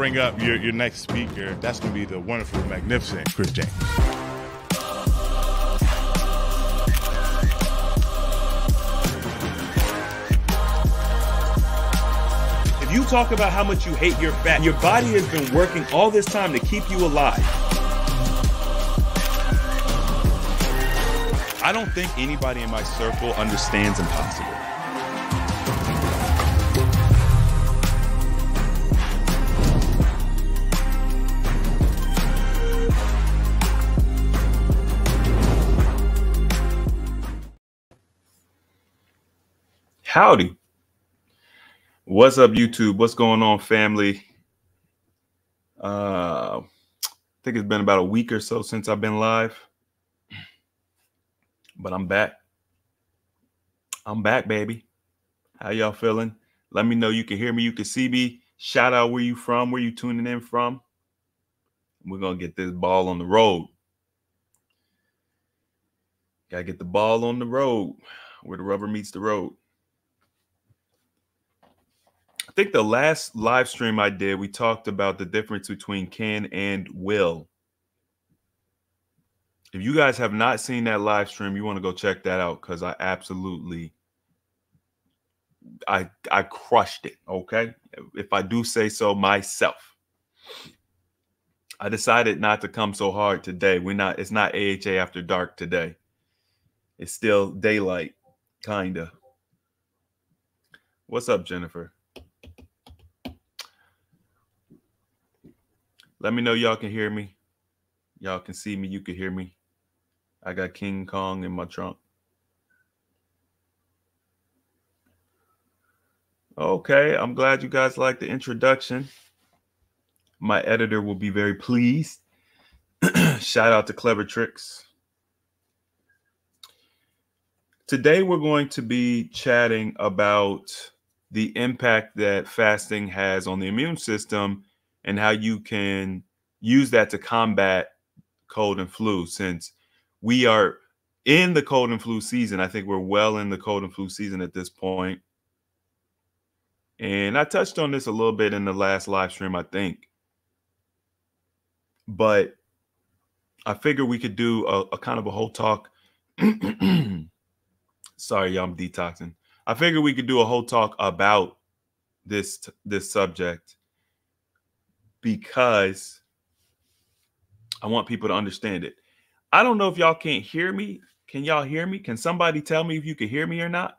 bring up your, your next speaker. That's going to be the wonderful, magnificent Chris James. If you talk about how much you hate your fat, your body has been working all this time to keep you alive. I don't think anybody in my circle understands impossible. Howdy. What's up, YouTube? What's going on, family? Uh, I think it's been about a week or so since I've been live, but I'm back. I'm back, baby. How y'all feeling? Let me know you can hear me, you can see me. Shout out where you from, where you tuning in from. We're gonna get this ball on the road. Gotta get the ball on the road where the rubber meets the road. I think the last live stream I did, we talked about the difference between can and will. If you guys have not seen that live stream, you want to go check that out because I absolutely I I crushed it. Okay. If I do say so myself. I decided not to come so hard today. We're not, it's not AHA after dark today. It's still daylight, kinda. What's up, Jennifer? Let me know y'all can hear me. Y'all can see me. You can hear me. I got King Kong in my trunk. Okay, I'm glad you guys like the introduction. My editor will be very pleased. Shout out to Clever Tricks. Today, we're going to be chatting about the impact that fasting has on the immune system and how you can use that to combat cold and flu since we are in the cold and flu season. I think we're well in the cold and flu season at this point. And I touched on this a little bit in the last live stream, I think. But I figured we could do a, a kind of a whole talk. Sorry, y'all, I'm detoxing. I figured we could do a whole talk about this this subject because I want people to understand it. I don't know if y'all can't hear me. Can y'all hear me? Can somebody tell me if you can hear me or not?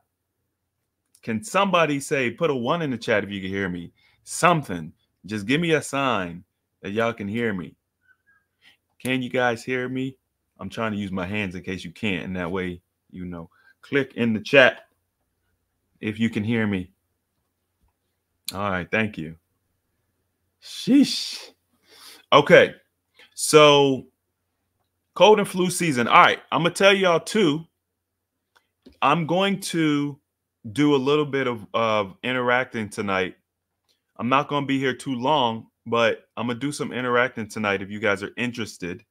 Can somebody say, put a one in the chat if you can hear me? Something. Just give me a sign that y'all can hear me. Can you guys hear me? I'm trying to use my hands in case you can't. And that way, you know, click in the chat if you can hear me. All right. Thank you. Sheesh. Okay. So cold and flu season. All right. I'm to tell y'all too. I'm going to do a little bit of, of interacting tonight. I'm not going to be here too long, but I'm going to do some interacting tonight if you guys are interested.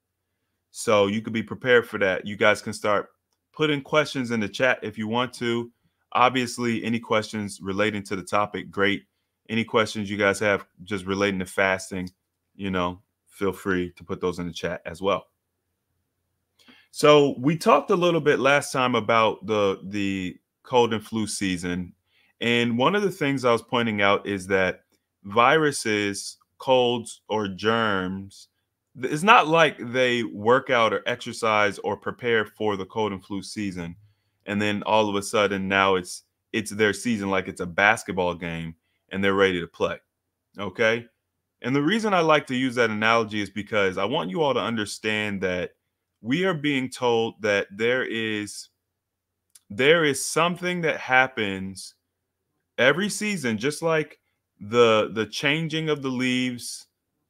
So you could be prepared for that. You guys can start putting questions in the chat if you want to. Obviously, any questions relating to the topic, great any questions you guys have just relating to fasting, you know, feel free to put those in the chat as well. So we talked a little bit last time about the the cold and flu season, and one of the things I was pointing out is that viruses, colds, or germs, it's not like they work out or exercise or prepare for the cold and flu season, and then all of a sudden now it's it's their season like it's a basketball game and they're ready to play. Okay. And the reason I like to use that analogy is because I want you all to understand that we are being told that there is there is something that happens every season just like the the changing of the leaves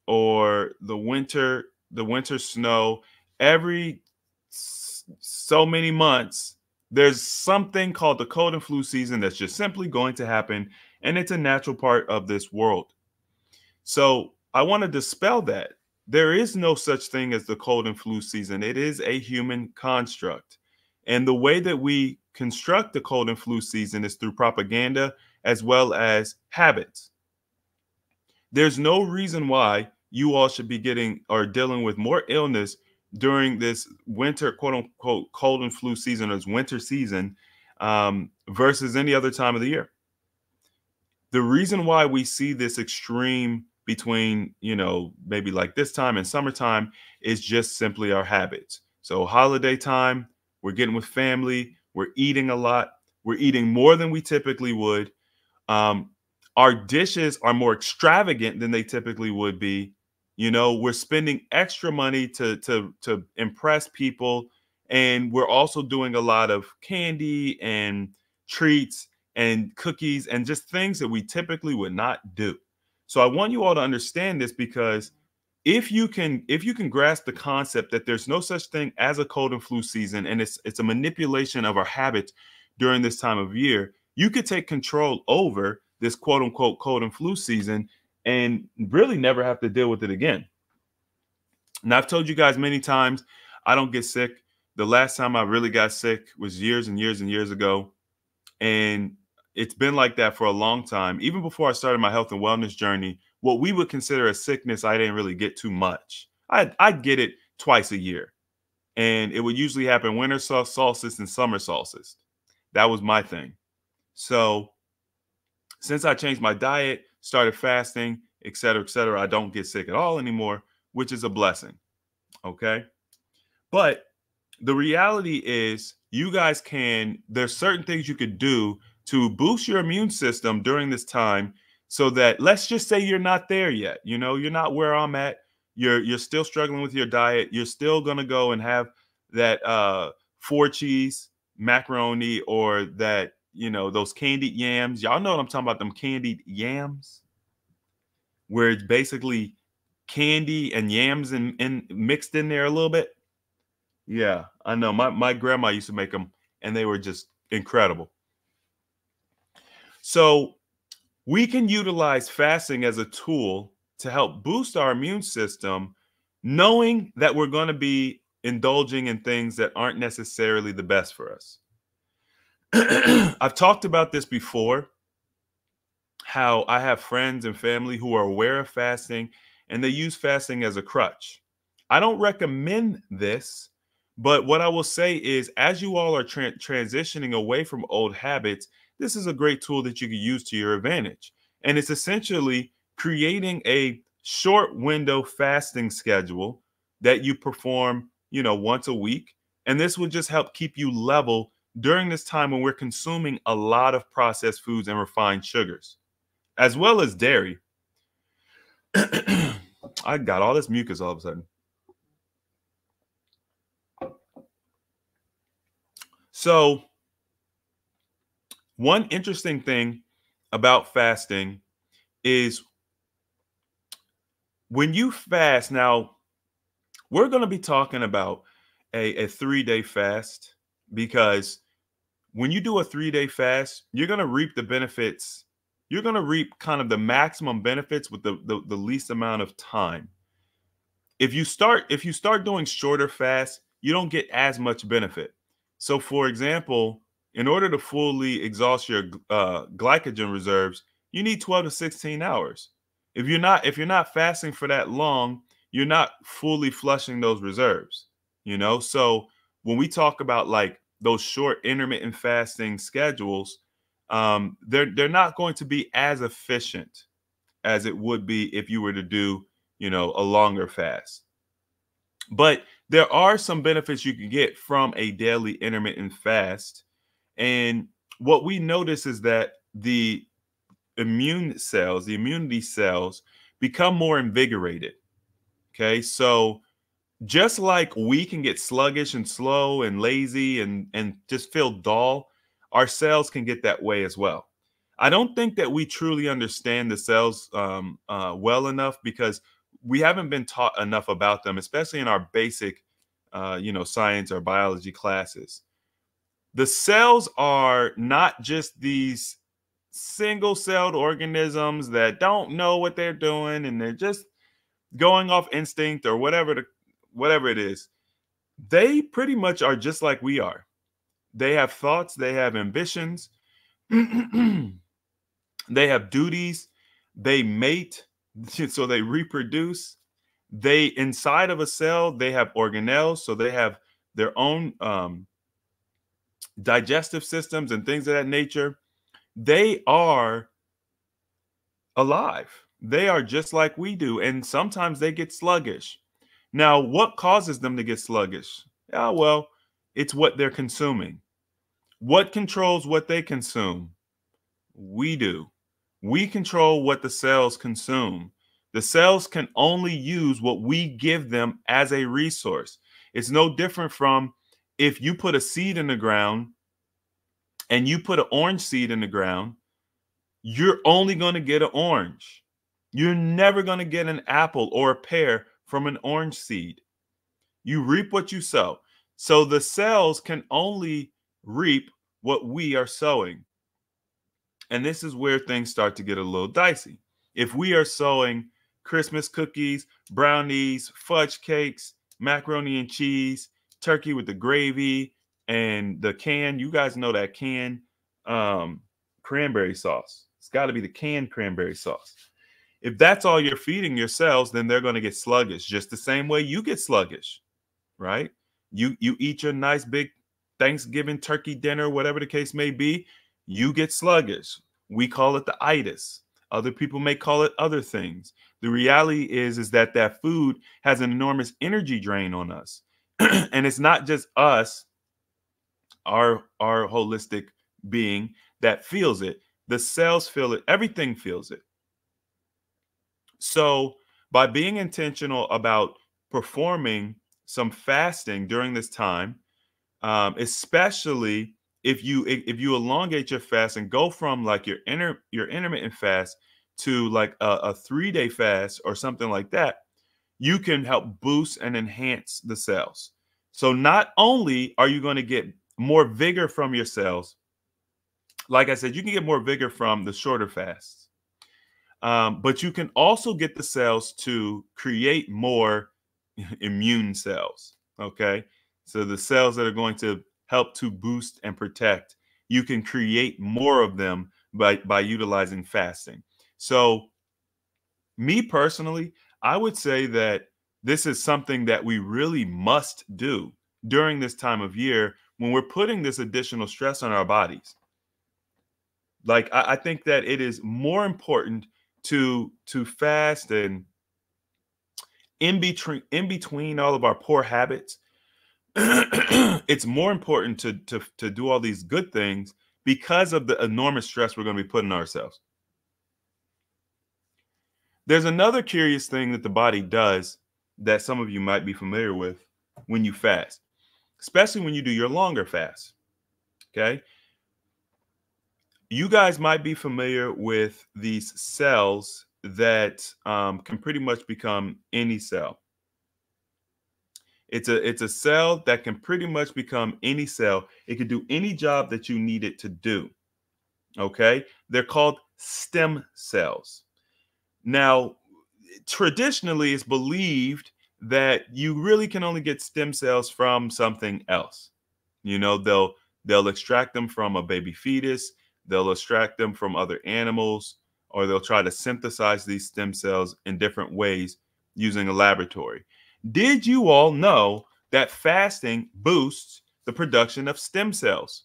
or the winter the winter snow every so many months there's something called the cold and flu season that's just simply going to happen and it's a natural part of this world. So I want to dispel that. There is no such thing as the cold and flu season. It is a human construct. And the way that we construct the cold and flu season is through propaganda as well as habits. There's no reason why you all should be getting or dealing with more illness during this winter, quote unquote, cold and flu season or winter season um, versus any other time of the year. The reason why we see this extreme between, you know, maybe like this time and summertime is just simply our habits. So, holiday time, we're getting with family, we're eating a lot, we're eating more than we typically would. Um, our dishes are more extravagant than they typically would be you know, we're spending extra money to to to impress people and we're also doing a lot of candy and treats and cookies and just things that we typically would not do. So I want you all to understand this because if you can if you can grasp the concept that there's no such thing as a cold and flu season and it's it's a manipulation of our habits during this time of year, you could take control over this quote unquote cold and flu season and really never have to deal with it again. Now, I've told you guys many times I don't get sick. The last time I really got sick was years and years and years ago. And it's been like that for a long time. Even before I started my health and wellness journey, what we would consider a sickness, I didn't really get too much. I'd, I'd get it twice a year. And it would usually happen winter solstice and summer solstice. That was my thing. So since I changed my diet, started fasting, et cetera, et cetera. I don't get sick at all anymore, which is a blessing. Okay. But the reality is, you guys can, there's certain things you could do to boost your immune system during this time so that let's just say you're not there yet. You know, you're not where I'm at. You're you're still struggling with your diet. You're still gonna go and have that uh four cheese macaroni or that you know, those candied yams. Y'all know what I'm talking about, them candied yams, where it's basically candy and yams and, and mixed in there a little bit. Yeah, I know. My, my grandma used to make them and they were just incredible. So we can utilize fasting as a tool to help boost our immune system, knowing that we're going to be indulging in things that aren't necessarily the best for us. I've talked about this before how I have friends and family who are aware of fasting and they use fasting as a crutch. I don't recommend this, but what I will say is as you all are tra- transitioning away from old habits, this is a great tool that you can use to your advantage. And it's essentially creating a short window fasting schedule that you perform, you know, once a week. And this will just help keep you level during this time when we're consuming a lot of processed foods and refined sugars, as well as dairy. I got all this mucus all of a sudden. So, one interesting thing about fasting is when you fast, now we're going to be talking about a, a three day fast because when you do a three day fast, you're going to reap the benefits. You're going to reap kind of the maximum benefits with the, the, the least amount of time. If you start if you start doing shorter fasts, you don't get as much benefit. So, for example, in order to fully exhaust your uh, glycogen reserves, you need 12 to 16 hours. If you're not if you're not fasting for that long, you're not fully flushing those reserves. You know, so when we talk about like those short intermittent fasting schedules, um, they're they're not going to be as efficient as it would be if you were to do, you know, a longer fast. But there are some benefits you can get from a daily intermittent fast. And what we notice is that the immune cells, the immunity cells, become more invigorated. Okay. So just like we can get sluggish and slow and lazy and and just feel dull our cells can get that way as well i don't think that we truly understand the cells um, uh, well enough because we haven't been taught enough about them especially in our basic uh, you know science or biology classes the cells are not just these single celled organisms that don't know what they're doing and they're just going off instinct or whatever the whatever it is, they pretty much are just like we are. They have thoughts, they have ambitions, they have duties, they mate, so they reproduce. They inside of a cell, they have organelles, so they have their own um, digestive systems and things of that nature. They are alive. They are just like we do, and sometimes they get sluggish. Now, what causes them to get sluggish? Yeah, well, it's what they're consuming. What controls what they consume? We do. We control what the cells consume. The cells can only use what we give them as a resource. It's no different from if you put a seed in the ground and you put an orange seed in the ground, you're only going to get an orange. You're never going to get an apple or a pear from an orange seed. You reap what you sow. So the cells can only reap what we are sowing. And this is where things start to get a little dicey. If we are sowing Christmas cookies, brownies, fudge cakes, macaroni and cheese, turkey with the gravy, and the can, you guys know that can um, cranberry sauce. It's got to be the canned cranberry sauce. If that's all you're feeding your cells, then they're going to get sluggish, just the same way you get sluggish, right? You you eat your nice big Thanksgiving turkey dinner, whatever the case may be, you get sluggish. We call it the itis. Other people may call it other things. The reality is is that that food has an enormous energy drain on us. and it's not just us, our our holistic being that feels it. The cells feel it, everything feels it. So, by being intentional about performing some fasting during this time, um, especially if you if you elongate your fast and go from like your inner your intermittent fast to like a, a three day fast or something like that, you can help boost and enhance the cells. So not only are you going to get more vigor from your cells, like I said, you can get more vigor from the shorter fasts, um, but you can also get the cells to create more immune cells. Okay. So the cells that are going to help to boost and protect, you can create more of them by, by utilizing fasting. So, me personally, I would say that this is something that we really must do during this time of year when we're putting this additional stress on our bodies. Like I, I think that it is more important to to fast and in between in between all of our poor habits it's more important to, to to do all these good things because of the enormous stress we're going to be putting ourselves there's another curious thing that the body does that some of you might be familiar with when you fast especially when you do your longer fast okay you guys might be familiar with these cells that um, can pretty much become any cell. It's a it's a cell that can pretty much become any cell. It can do any job that you need it to do. Okay, they're called stem cells. Now, traditionally, it's believed that you really can only get stem cells from something else. You know, they'll they'll extract them from a baby fetus. They'll extract them from other animals or they'll try to synthesize these stem cells in different ways using a laboratory. Did you all know that fasting boosts the production of stem cells?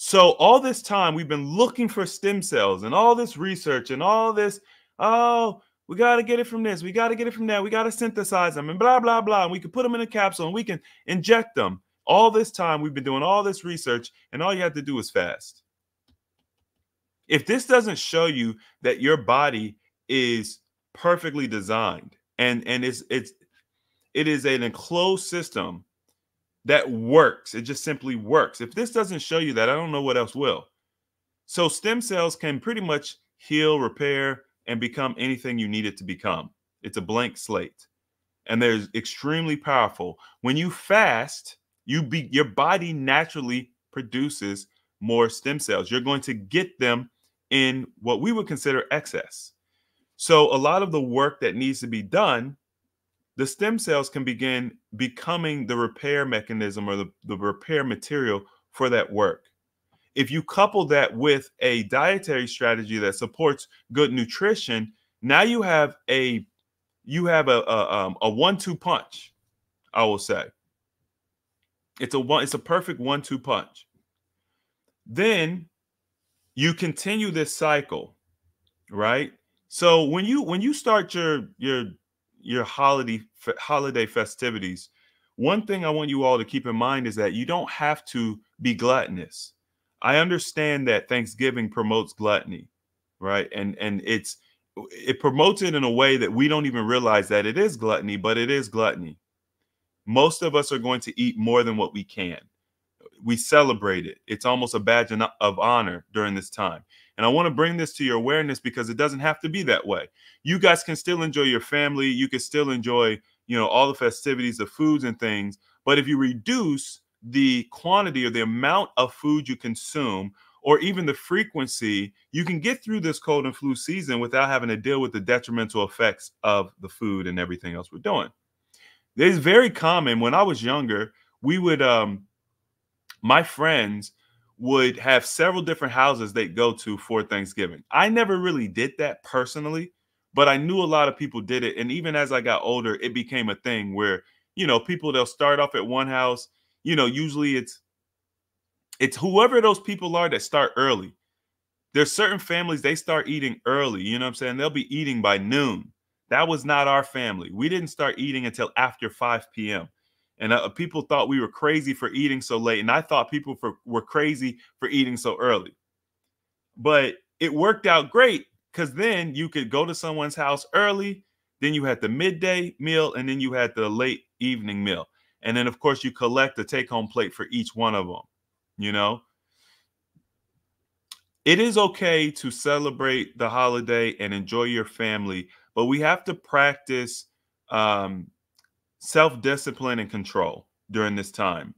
So, all this time we've been looking for stem cells and all this research and all this, oh, we got to get it from this, we got to get it from that, we got to synthesize them and blah, blah, blah. And we can put them in a capsule and we can inject them. All this time we've been doing all this research, and all you have to do is fast. If this doesn't show you that your body is perfectly designed and and it's it's it is an enclosed system that works. It just simply works. If this doesn't show you that, I don't know what else will. So stem cells can pretty much heal, repair, and become anything you need it to become. It's a blank slate. And they're extremely powerful. When you fast, you be your body naturally produces more stem cells. You're going to get them in what we would consider excess. So, a lot of the work that needs to be done, the stem cells can begin becoming the repair mechanism or the, the repair material for that work. If you couple that with a dietary strategy that supports good nutrition, Now you have a you have a a, um, a one-two punch. I will say it's a one. It's a perfect one-two punch. Then you continue this cycle, right? So when you when you start your your your holiday holiday festivities, one thing I want you all to keep in mind is that you don't have to be gluttonous. I understand that Thanksgiving promotes gluttony, right? And and it's it promotes it in a way that we don't even realize that it is gluttony, but it is gluttony. Most of us are going to eat more than what we can. We celebrate it. It's almost a badge of honor during this time. And I want to bring this to your awareness because it doesn't have to be that way. You guys can still enjoy your family. You can still enjoy, you know, all the festivities, the foods and things. But if you reduce the quantity or the amount of food you consume or even the frequency, you can get through this cold and flu season without having to deal with the detrimental effects of the food and everything else we're doing. It's very common when I was younger, we would um my friends would have several different houses they go to for Thanksgiving. I never really did that personally, but I knew a lot of people did it. And even as I got older, it became a thing where, you know, people they'll start off at one house, you know, usually it's it's whoever those people are that start early. There's certain families they start eating early, you know what I'm saying? They'll be eating by noon. That was not our family. We didn't start eating until after 5 p.m. And uh, people thought we were crazy for eating so late. And I thought people for, were crazy for eating so early. But it worked out great because then you could go to someone's house early. Then you had the midday meal and then you had the late evening meal. And then, of course, you collect a take home plate for each one of them. You know, it is okay to celebrate the holiday and enjoy your family, but we have to practice um, self-discipline and control during this time.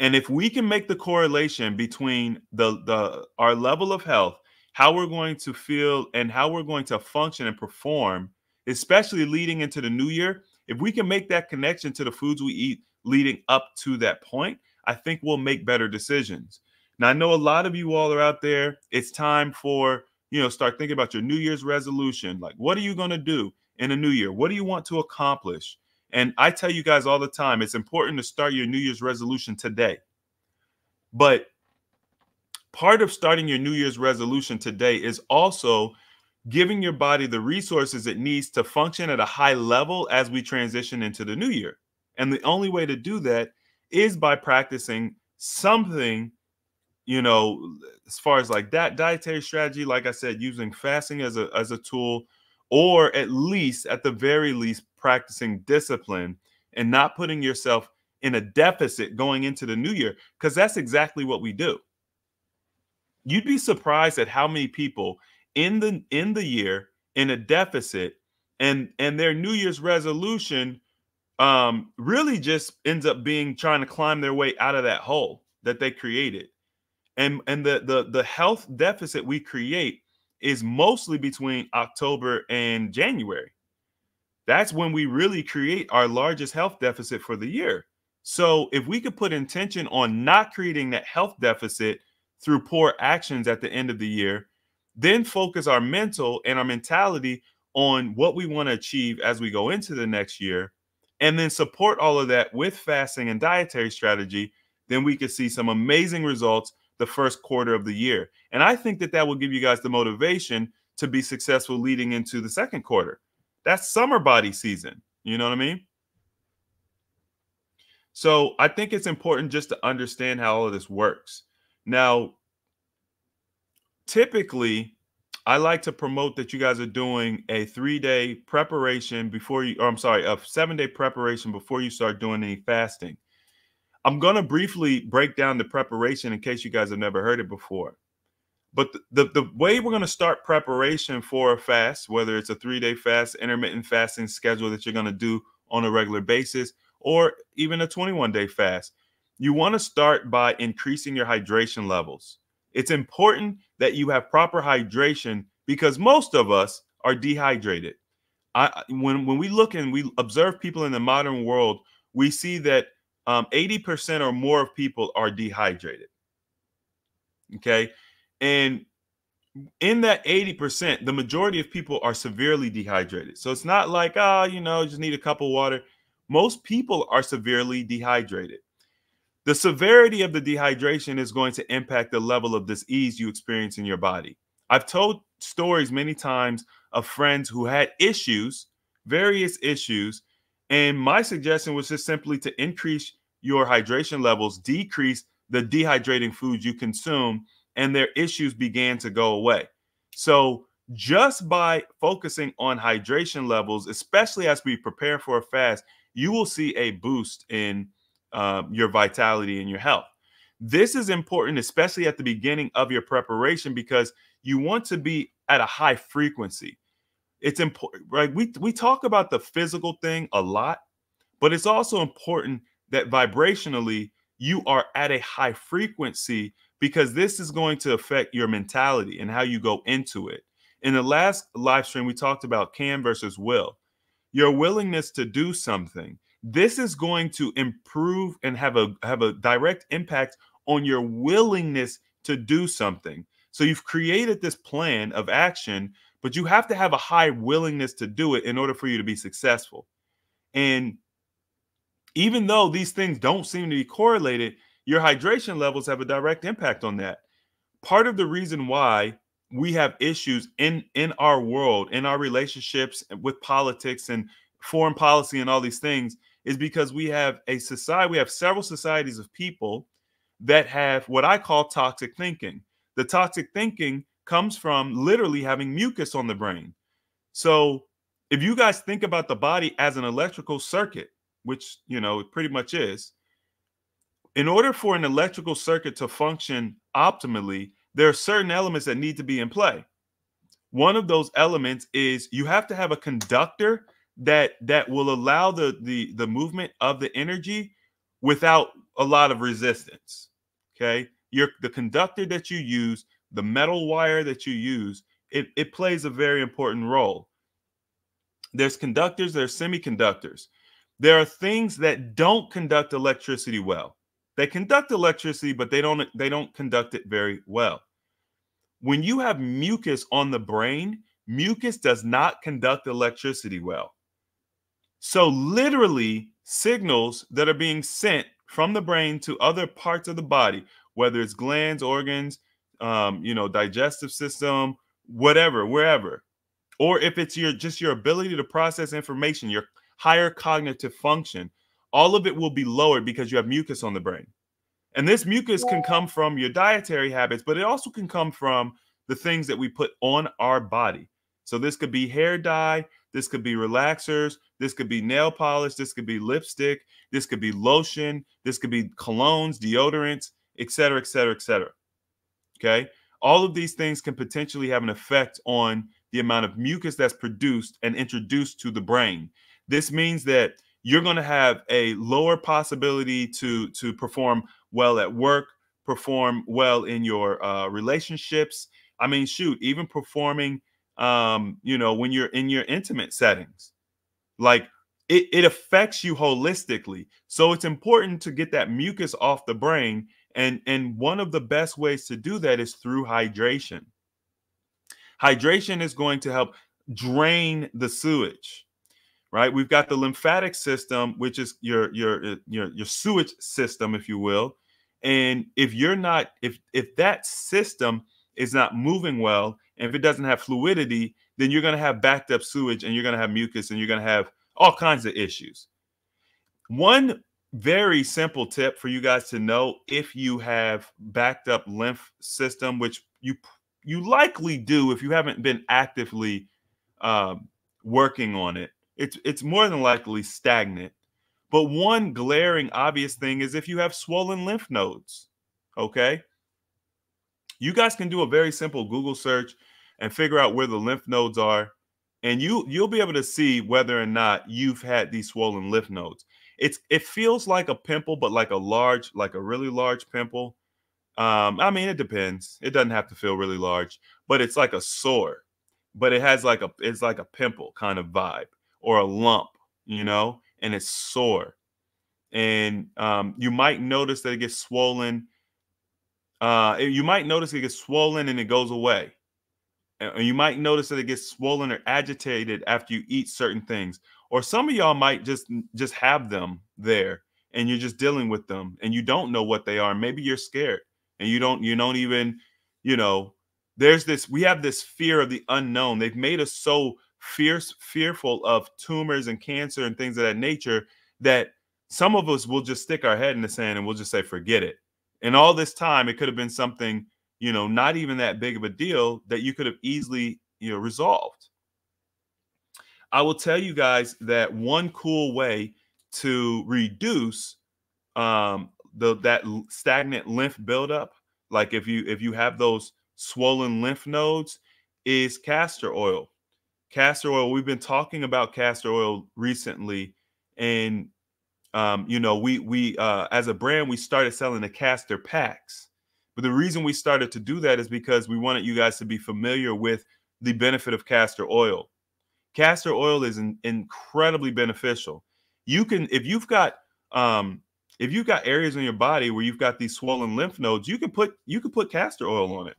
And if we can make the correlation between the the our level of health, how we're going to feel and how we're going to function and perform, especially leading into the new year, if we can make that connection to the foods we eat leading up to that point, I think we'll make better decisions. Now I know a lot of you all are out there. It's time for, you know, start thinking about your New Year's resolution. Like what are you going to do in a new year? What do you want to accomplish? And I tell you guys all the time, it's important to start your New Year's resolution today. But part of starting your New Year's resolution today is also giving your body the resources it needs to function at a high level as we transition into the new year. And the only way to do that is by practicing something, you know, as far as like that dietary strategy, like I said, using fasting as a as a tool, or at least at the very least practicing discipline and not putting yourself in a deficit going into the new year because that's exactly what we do. You'd be surprised at how many people in the in the year in a deficit and and their new year's resolution um really just ends up being trying to climb their way out of that hole that they created. And and the the the health deficit we create is mostly between October and January. That's when we really create our largest health deficit for the year. So, if we could put intention on not creating that health deficit through poor actions at the end of the year, then focus our mental and our mentality on what we want to achieve as we go into the next year, and then support all of that with fasting and dietary strategy, then we could see some amazing results the first quarter of the year. And I think that that will give you guys the motivation to be successful leading into the second quarter. That's summer body season. You know what I mean? So I think it's important just to understand how all of this works. Now, typically, I like to promote that you guys are doing a three day preparation before you, or I'm sorry, a seven day preparation before you start doing any fasting. I'm going to briefly break down the preparation in case you guys have never heard it before. But the, the, the way we're going to start preparation for a fast, whether it's a three day fast, intermittent fasting schedule that you're going to do on a regular basis, or even a 21 day fast, you want to start by increasing your hydration levels. It's important that you have proper hydration because most of us are dehydrated. I, when, when we look and we observe people in the modern world, we see that um, 80% or more of people are dehydrated. Okay. And in that 80%, the majority of people are severely dehydrated. So it's not like, oh, you know, just need a cup of water. Most people are severely dehydrated. The severity of the dehydration is going to impact the level of disease you experience in your body. I've told stories many times of friends who had issues, various issues, and my suggestion was just simply to increase your hydration levels, decrease the dehydrating foods you consume, and their issues began to go away. So, just by focusing on hydration levels, especially as we prepare for a fast, you will see a boost in um, your vitality and your health. This is important, especially at the beginning of your preparation, because you want to be at a high frequency. It's important, right? We, we talk about the physical thing a lot, but it's also important that vibrationally you are at a high frequency because this is going to affect your mentality and how you go into it. In the last live stream, we talked about can versus will. Your willingness to do something. This is going to improve and have a have a direct impact on your willingness to do something. So you've created this plan of action, but you have to have a high willingness to do it in order for you to be successful. And even though these things don't seem to be correlated, your hydration levels have a direct impact on that. Part of the reason why we have issues in in our world, in our relationships with politics and foreign policy and all these things is because we have a society, we have several societies of people that have what I call toxic thinking. The toxic thinking comes from literally having mucus on the brain. So if you guys think about the body as an electrical circuit, which you know it pretty much is, in order for an electrical circuit to function optimally, there are certain elements that need to be in play. One of those elements is you have to have a conductor that that will allow the the the movement of the energy without a lot of resistance. Okay? Your the conductor that you use, the metal wire that you use, it, it plays a very important role. There's conductors, there's semiconductors. There are things that don't conduct electricity well. They conduct electricity, but they don't they don't conduct it very well. When you have mucus on the brain, mucus does not conduct electricity well. So literally signals that are being sent from the brain to other parts of the body, whether it's glands, organs, um, you know, digestive system, whatever, wherever, or if it's your just your ability to process information, your higher cognitive function, all of it will be lowered because you have mucus on the brain. And this mucus can come from your dietary habits, but it also can come from the things that we put on our body. So this could be hair dye, this could be relaxers, this could be nail polish, this could be lipstick, this could be lotion, this could be colognes, deodorants, etc., etc., etc. Okay? All of these things can potentially have an effect on the amount of mucus that's produced and introduced to the brain. This means that you're going to have a lower possibility to to perform well at work, perform well in your uh, relationships. I mean, shoot, even performing, um, you know, when you're in your intimate settings, like it, it affects you holistically. So it's important to get that mucus off the brain. And, and one of the best ways to do that is through hydration. Hydration is going to help drain the sewage right? We've got the lymphatic system, which is your your uh, your your sewage system, if you will. And if you're not, if if that system is not moving well, and if it doesn't have fluidity, then you're going to have backed up sewage, and you're going to have mucus, and you're going to have all kinds of issues. One very simple tip for you guys to know if you have backed up lymph system, which you you likely do if you haven't been actively um, working on it, it's it's more than likely stagnant. But one glaring obvious thing is if you have swollen lymph nodes, okay? You guys can do a very simple Google search and figure out where the lymph nodes are and you you'll be able to see whether or not you've had these swollen lymph nodes. It's it feels like a pimple but like a large like a really large pimple. Um I mean it depends. It doesn't have to feel really large, but it's like a sore. But it has like a it's like a pimple kind of vibe or a lump, you know, and it's sore. And um, you might notice that it gets swollen. Uh, you might notice it gets swollen and it goes away. and you might notice that it gets swollen or agitated after you eat certain things or some of y'all might just just have them there and you're just dealing with them and you don't know what they are maybe you're scared and you don't you don't even you know there's this we have this fear of the unknown. They've made us so fierce fearful of tumors and cancer and things of that nature that some of us will just stick our head in the sand and we'll just say forget it. And all this time it could have been something you know not even that big of a deal that you could have easily you know resolved i will tell you guys that one cool way to reduce um the that stagnant lymph buildup like if you if you have those swollen lymph nodes is castor oil. Castor oil we've been talking about castor oil recently and um, you know we we uh, as a brand we started selling the castor packs. But the reason we started to do that is because we wanted you guys to be familiar with the benefit of castor oil castor oil is in, incredibly beneficial you can if you've got um, if you've got areas in your body where you've got these swollen lymph nodes, you can put you can put castor oil on it.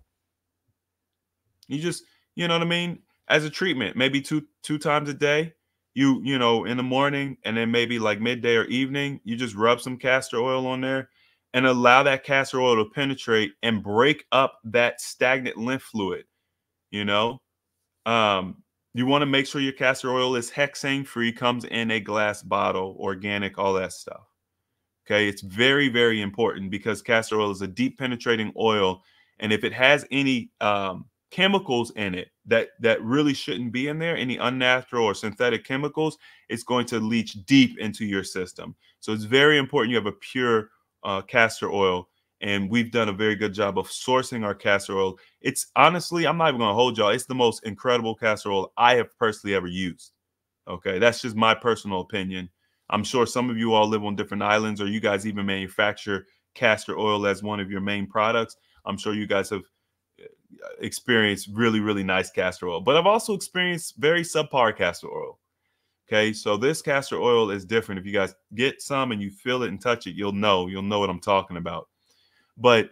You just, you know what I mean? As a treatment, maybe two two times a day. You, you know, in the morning and then maybe like midday or evening, you just rub some castor oil on there and allow that castor oil to penetrate and break up that stagnant lymph fluid. You know, um, you want to make sure your castor oil is hexane free, comes in a glass bottle, organic, all that stuff. Okay, it's very, very important because castor oil is a deep penetrating oil. And if it has any um, chemicals in it that that really shouldn't be in there, any unnatural or synthetic chemicals, it's going to leach deep into your system. So it's very important you have a pure uh, castor oil. And we've done a very good job of sourcing our castor oil. It's honestly, I'm not even going to hold y'all. It's the most incredible castor oil I have personally ever used. Okay, that's just my personal opinion. I'm sure some of you all live on different islands or you guys even manufacture castor oil as one of your main products. I'm sure you guys have uh, experienced really, really nice castor oil, but I've also experienced very subpar castor oil. Okay, so this castor oil is different. If you guys get some and you feel it and touch it, you'll know, you'll know what I'm talking about. But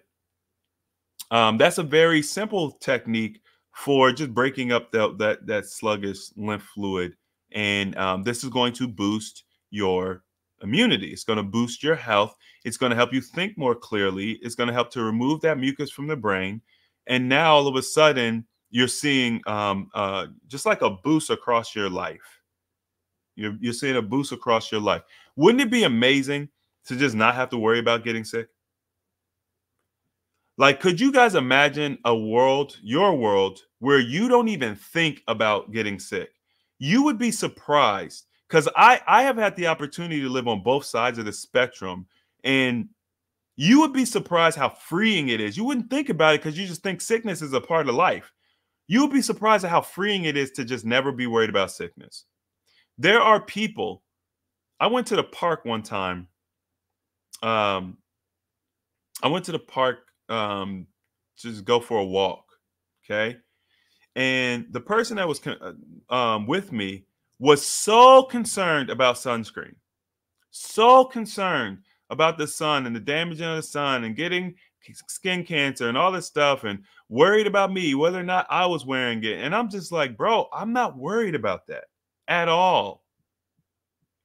um, that's a very simple technique for just breaking up the, that that sluggish lymph fluid, and um, this is going to boost your immunity. It's going to boost your health. It's going to help you think more clearly. It's going to help to remove that mucus from the brain. And now all of a sudden, you're seeing um, uh, just like a boost across your life. You're, you're seeing a boost across your life. Wouldn't it be amazing to just not have to worry about getting sick? Like, could you guys imagine a world, your world, where you don't even think about getting sick? You would be surprised because I I have had the opportunity to live on both sides of the spectrum, and you would be surprised how freeing it is. You wouldn't think about it because you just think sickness is a part of life. You would be surprised at how freeing it is to just never be worried about sickness. There are people. I went to the park one time. Um, I went to the park um just go for a walk. Okay, and the person that was uh, um with me was so concerned about sunscreen, so concerned about the sun and the damaging of the sun and getting skin cancer and all this stuff and worried about me whether or not I was wearing it. And I'm just like, bro, I'm not worried about that at all.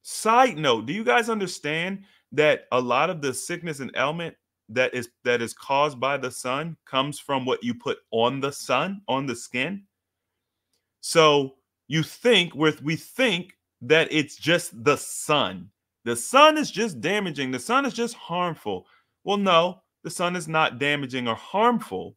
Side note, do you guys understand that a lot of the sickness and ailment that is that is caused by the sun comes from what you put on the sun, on the skin? So you think with we think that it's just the sun. The sun is just damaging. The sun is just harmful. Well, no, the sun is not damaging or harmful.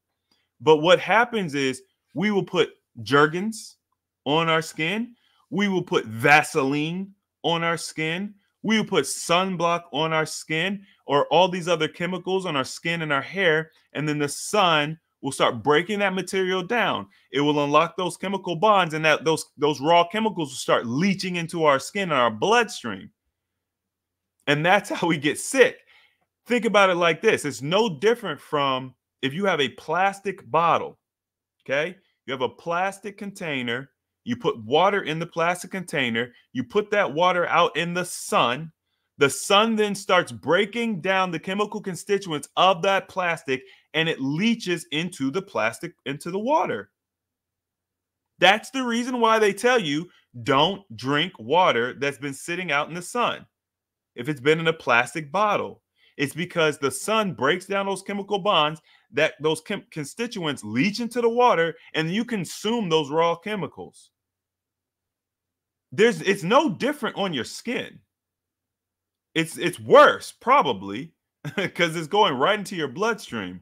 But what happens is we will put Jergens on our skin. We will put Vaseline on our skin. We will put sunblock on our skin or all these other chemicals on our skin and our hair. And then the sun will start breaking that material down. It will unlock those chemical bonds, and that those those raw chemicals will start leaching into our skin and our bloodstream. And that's how we get sick. Think about it like this: it's no different from if you have a plastic bottle. Okay, you have a plastic container. You put water in the plastic container. You put that water out in the sun. The sun then starts breaking down the chemical constituents of that plastic and it leaches into the plastic, into the water. That's the reason why they tell you don't drink water that's been sitting out in the sun. If it's been in a plastic bottle, it's because the sun breaks down those chemical bonds that those constituents leach into the water and you consume those raw chemicals. There's it's no different on your skin. It's it's worse probably because it's going right into your bloodstream.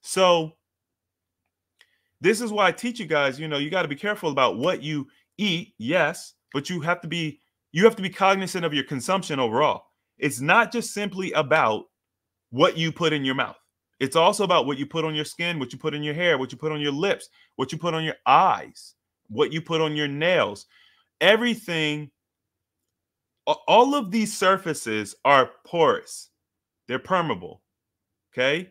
So this is why I teach you guys, you know, you got to be careful about what you eat, yes, but you have to be you have to be cognizant of your consumption overall. It's not just simply about what you put in your mouth. It's also about what you put on your skin, what you put in your hair, what you put on your lips, what you put on your eyes, what you put on your nails. Everything all of these surfaces are porous. They're permeable. Okay?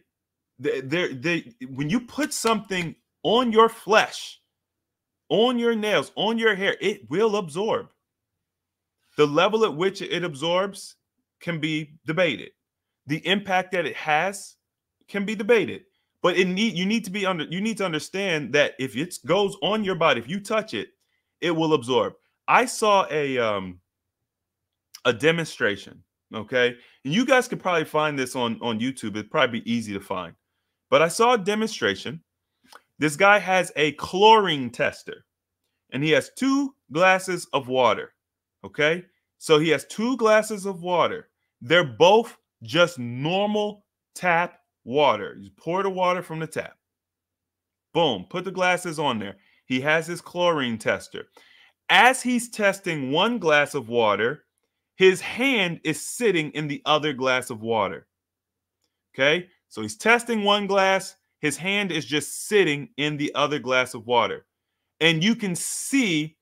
They're, they when you put something on your flesh, on your nails, on your hair, it will absorb. The level at which it absorbs can be debated. The impact that it has can be debated. But it need you need to be under you need to understand that if it goes on your body, if you touch it, it will absorb. I saw a um a demonstration, okay? And you guys could probably find this on on YouTube. It'd probably be easy to find. But I saw a demonstration this guy has a chlorine tester and he has two glasses of water. Okay. So he has two glasses of water. They're both just normal tap water. You pour the water from the tap. Boom. Put the glasses on there. He has his chlorine tester. As he's testing one glass of water, his hand is sitting in the other glass of water. Okay. So he's testing one glass. His hand is just sitting in the other glass of water. And you can see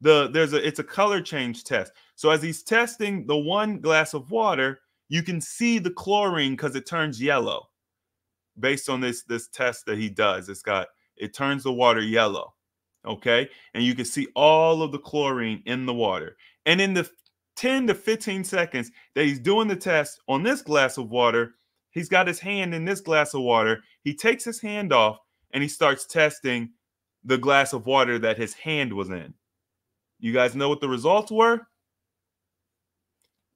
the there's a it's a color change test. So as he's testing the one glass of water, you can see the chlorine because it turns yellow. Based on this this test that he does, it's got it turns the water yellow. Okay? And you can see all of the chlorine in the water. And in the 10 to 15 seconds that he's doing the test on this glass of water, He's got his hand in this glass of water. He takes his hand off and he starts testing the glass of water that his hand was in. You guys know what the results were?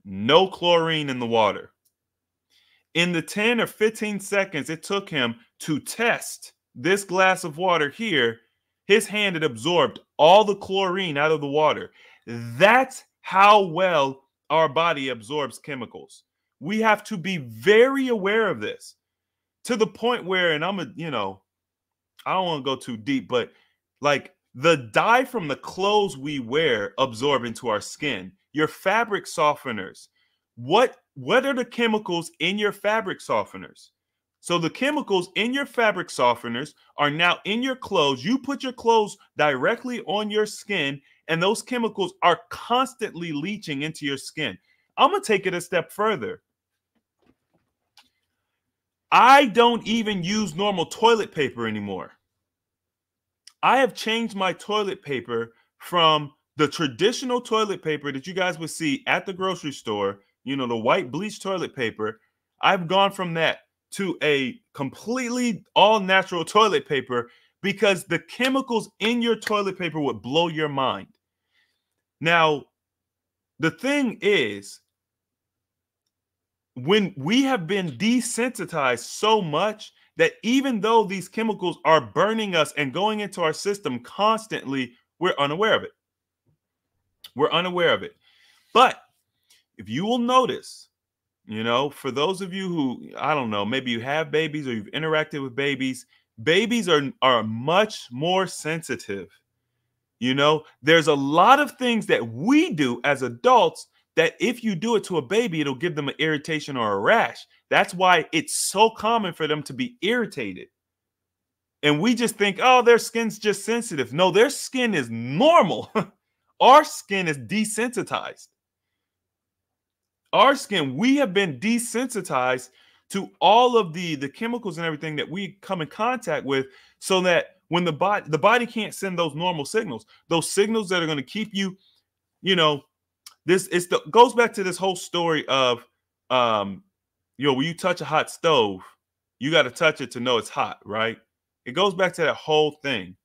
No chlorine in the water. In the 10 or 15 seconds it took him to test this glass of water here, his hand had absorbed all the chlorine out of the water. That's how well our body absorbs chemicals we have to be very aware of this to the point where, and I'm a, you know, I don't want to go too deep, but like the dye from the clothes we wear absorb into our skin. Your fabric softeners. What what are the chemicals in your fabric softeners? So the chemicals in your fabric softeners are now in your clothes. You put your clothes directly on your skin, and those chemicals are constantly leaching into your skin. I'm gonna take it a step further. I don't even use normal toilet paper anymore. I have changed my toilet paper from the traditional toilet paper that you guys would see at the grocery store, you know, the white bleach toilet paper. I've gone from that to a completely all natural toilet paper because the chemicals in your toilet paper would blow your mind. Now, the thing is, when we have been desensitized so much that even though these chemicals are burning us and going into our system constantly, we're unaware of it. We're unaware of it. But if you will notice, you know, for those of you who, I don't know, maybe you have babies or you've interacted with babies, babies are, are much more sensitive. You know, there's a lot of things that we do as adults that if you do it to a baby, it'll give them an irritation or a rash. That's why it's so common for them to be irritated. And we just think, oh, their skin's just sensitive. No, their skin is normal. Our skin is desensitized. Our skin, we have been desensitized to all of the the chemicals and everything that we come in contact with so that when the body the body can't send those normal signals. Those signals that are going to keep you you know this it's the goes back to this whole story of um you know when you touch a hot stove you got to touch it to know it's hot right? It goes back to that whole thing.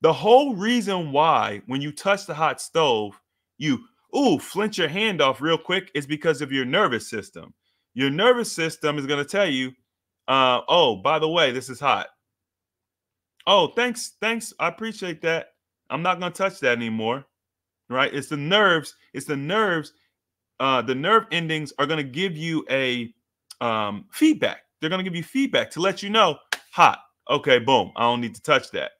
The whole reason why when you touch the hot stove, you ooh flinch your hand off real quick is because of your nervous system. Your nervous system is going to tell you, uh, oh, by the way, this is hot. Oh, thanks, thanks. I appreciate that. I'm not going to touch that anymore. Right? It's the nerves. It's the nerves. Uh, the nerve endings are going to give you a um, feedback. They're going to give you feedback to let you know hot. Okay, boom. I don't need to touch that.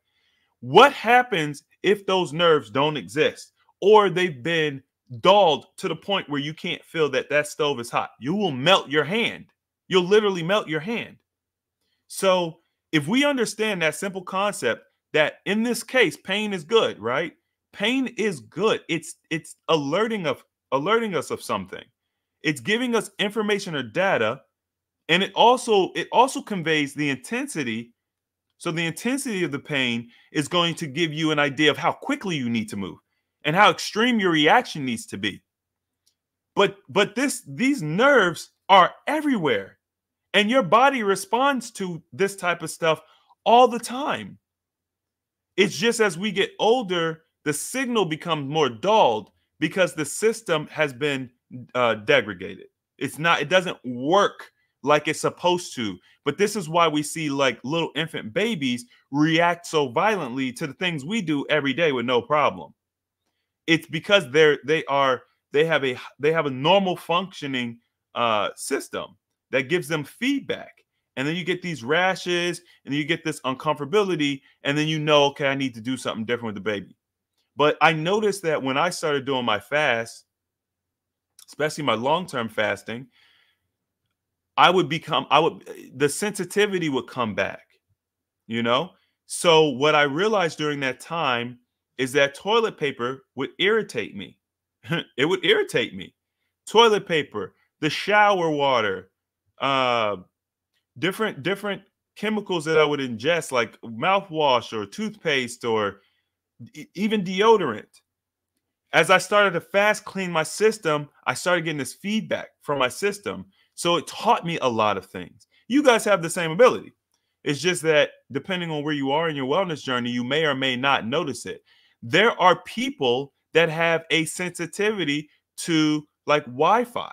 What happens if those nerves don't exist or they've been dulled to the point where you can't feel that that stove is hot? You will melt your hand. You'll literally melt your hand. So, if we understand that simple concept that in this case pain is good, right? Pain is good. It's it's alerting of alerting us of something. It's giving us information or data and it also it also conveys the intensity so the intensity of the pain is going to give you an idea of how quickly you need to move and how extreme your reaction needs to be. But but this these nerves are everywhere. And your body responds to this type of stuff all the time. It's just as we get older, the signal becomes more dulled because the system has been uh, degraded. It's not, it doesn't work like it's supposed to. But this is why we see like little infant babies react so violently to the things we do every day with no problem. It's because they're they are they have a they have a normal functioning uh system that gives them feedback. And then you get these rashes and you get this uncomfortability and then you know okay, I need to do something different with the baby. But I noticed that when I started doing my fast, especially my long-term fasting, I would become, I would, the sensitivity would come back, you know? So what I realized during that time is that toilet paper would irritate me. it would irritate me. Toilet paper, the shower water, uh, different, different chemicals that I would ingest, like mouthwash or toothpaste or even deodorant. As I started to fast clean my system, I started getting this feedback from my system so it taught me a lot of things. You guys have the same ability. It's just that depending on where you are in your wellness journey, you may or may not notice it. There are people that have a sensitivity to like Wi Fi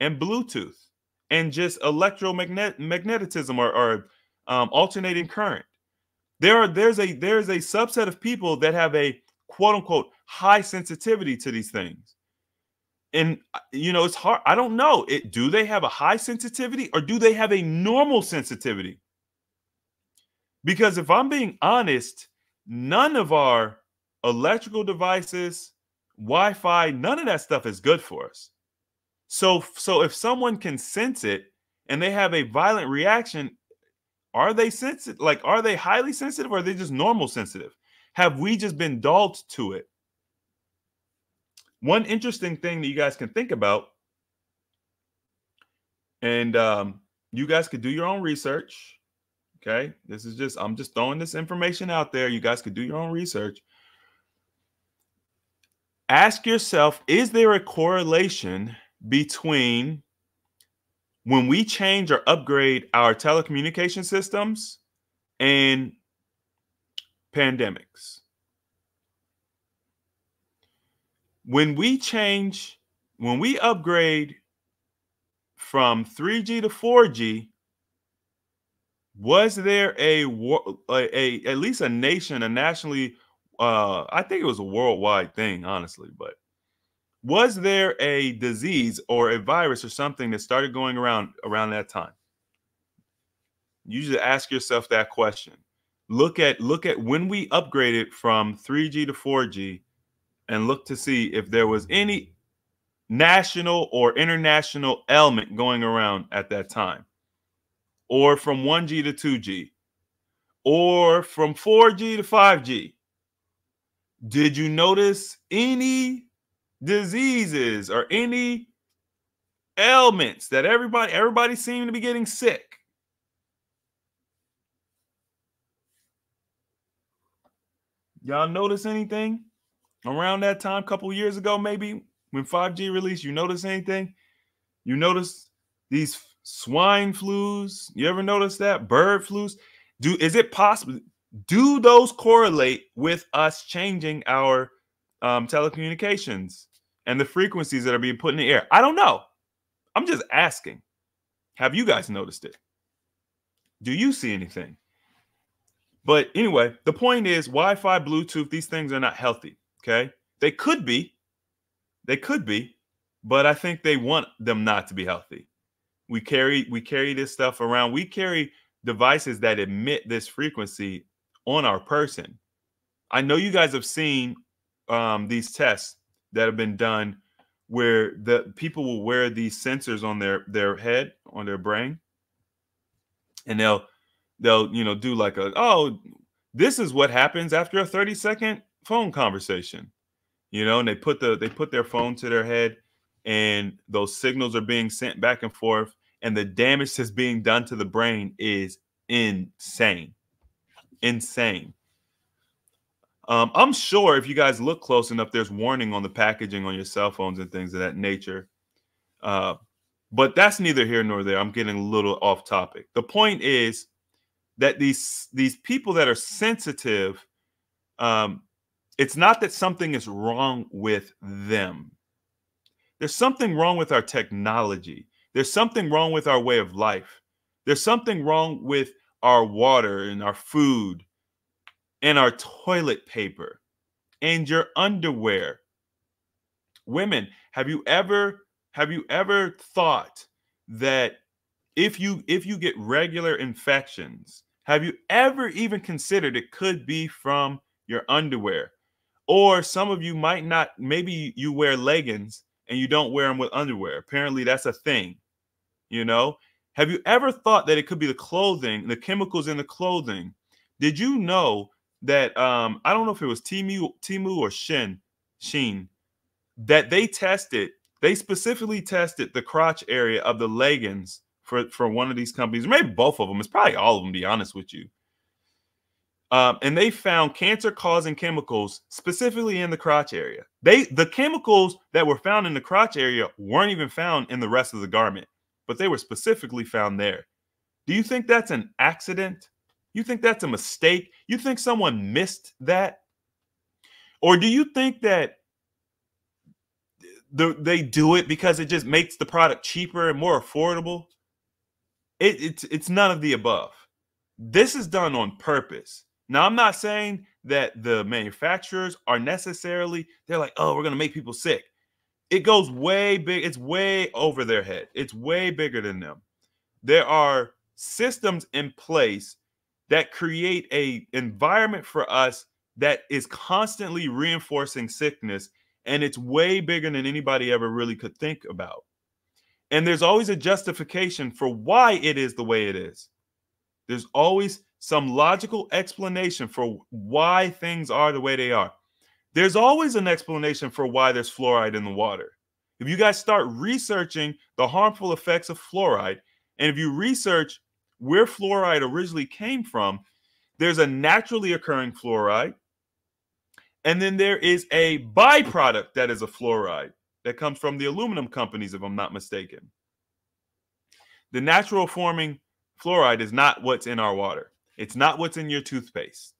and Bluetooth and just electromagnetism or, or um, alternating current. There are there's a there's a subset of people that have a quote unquote high sensitivity to these things and uh, you know it's hard i don't know it do they have a high sensitivity or do they have a normal sensitivity because if i'm being honest none of our electrical devices wi-fi none of that stuff is good for us so so if someone can sense it and they have a violent reaction are they sensitive like are they highly sensitive or are they just normal sensitive have we just been dulled to it one interesting thing that you guys can think about, and um, you guys could do your own research. Okay, this is just I'm just throwing this information out there. You guys could do your own research. Ask yourself: Is there a correlation between when we change or upgrade our telecommunication systems and pandemics? when we change, when we upgrade from 3G to 4G, was there a, a, a at least a nation, a nationally, uh, I think it was a worldwide thing, honestly, but was there a disease or a virus or something that started going around around that time? You should ask yourself that question. Look at look at when we upgraded from 3G to 4G and look to see if there was any national or international element going around at that time, or from 1G to 2G, or from 4G to 5G. Did you notice any diseases or any ailments that everybody everybody seemed to be getting sick? Y'all notice anything? around that time, couple years ago, maybe when 5G released, you notice anything? You notice these swine flus? You ever notice that? Bird flus? Do is it possible? Do those correlate with us changing our um, telecommunications and the frequencies that are being put in the air? I don't know. I'm just asking. Have you guys noticed it? Do you see anything? But anyway, the point is Wi Fi, Bluetooth, these things are not healthy. Okay. They could be. They could be, but I think they want them not to be healthy. We carry we carry this stuff around. We carry devices that emit this frequency on our person. I know you guys have seen um, these tests that have been done where the people will wear these sensors on their their head on their brain. And they'll they'll you know do like a oh this is what happens after a 30 second phone conversation. You know and they put the they put their phone to their head and those signals are being sent back and forth and the damage that's being done to the brain is insane insane. Um, i'm sure if you guys look close enough there's warning on the packaging on your cell phones and things of that nature. Uh, but that's neither here nor there. I'm getting a little off topic. The point is that these these people that are sensitive um, it's not that something is wrong with them. There's something wrong with our technology. There's something wrong with our way of life. There's something wrong with our water and our food and our toilet paper and your underwear women have you ever have you ever thought that if you if you get regular infections have you ever even considered it could be from your underwear? Or some of you might not, maybe you wear leggings and you don't wear them with underwear. Apparently, that's a thing. You know, have you ever thought that it could be the clothing, the chemicals in the clothing? Did you know that um, I don't know if it was Timu, Temu or Shin, Sheen, that they tested, they specifically tested the crotch area of the leggings for for one of these companies, maybe both of them. It's probably all of them, to be honest with you. Um, and they found cancer-causing chemicals specifically in the crotch area. They the chemicals that were found in the crotch area weren't even found in the rest of the garment, but they were specifically found there. Do you think that's an accident? You think that's a mistake? You think someone missed that? Or do you think that the, they do it because it just makes the product cheaper and more affordable? It, it's it's none of the above. This is done on purpose. Now, I'm not saying that the manufacturers are necessarily they're like, oh, we're gonna make people sick. It goes way big. It's way over their head. It's way bigger than them. There are systems in place that create a environment for us that is constantly reinforcing sickness and it's way bigger than anybody ever really could think about and there's always a justification for why it is the way it is. There's always some logical explanation for why things are the way they are. There's always an explanation for why there's fluoride in the water. If you guys start researching the harmful effects of fluoride, and if you research where fluoride originally came from, there's a naturally occurring fluoride, and then there is a byproduct that is a fluoride that comes from the aluminum companies, if I'm not mistaken. The natural forming fluoride is not what's in our water. It's not what's in your toothpaste.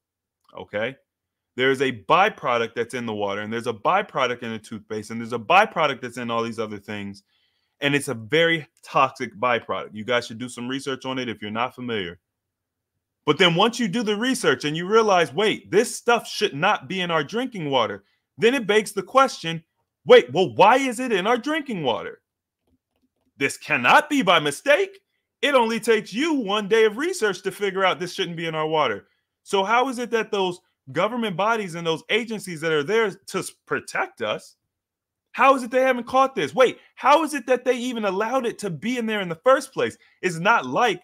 Okay. There's a byproduct that's in the water, and there's a byproduct in the toothpaste, and there's a byproduct that's in all these other things. And it's a very toxic byproduct. You guys should do some research on it if you're not familiar. But then once you do the research and you realize, wait, this stuff should not be in our drinking water, then it begs the question Wait, well, why is it in our drinking water? This cannot be by mistake. It only takes you one day of research to figure out this shouldn't be in our water. So, how is it that those government bodies and those agencies that are there to protect us, how is it they haven't caught this? Wait, how is it that they even allowed it to be in there in the first place? It's not like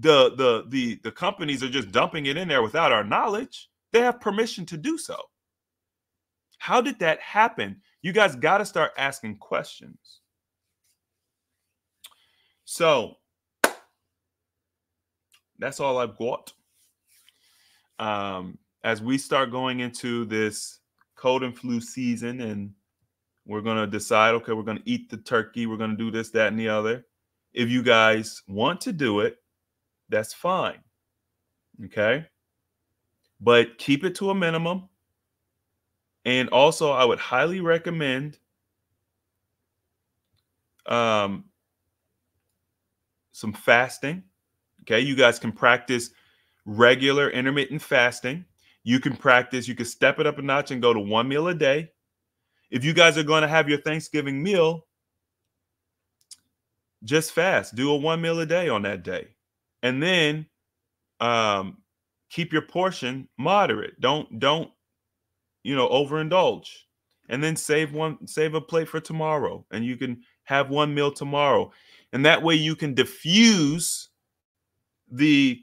the the the the companies are just dumping it in there without our knowledge. They have permission to do so. How did that happen? You guys got to start asking questions. So that's all I've got. Um, as we start going into this cold and flu season, and we're going to decide okay, we're going to eat the turkey, we're going to do this, that, and the other. If you guys want to do it, that's fine. Okay. but keep it to a minimum. And also, I would highly recommend um, some fasting. Okay, you guys can practice regular intermittent fasting. You can practice, you can step it up a notch and go to one meal a day. If you guys are going to have your Thanksgiving meal, just fast. Do a one meal a day on that day. And then um keep your portion moderate. Don't don't you know overindulge. And then save one save a plate for tomorrow and you can have one meal tomorrow. And that way you can diffuse the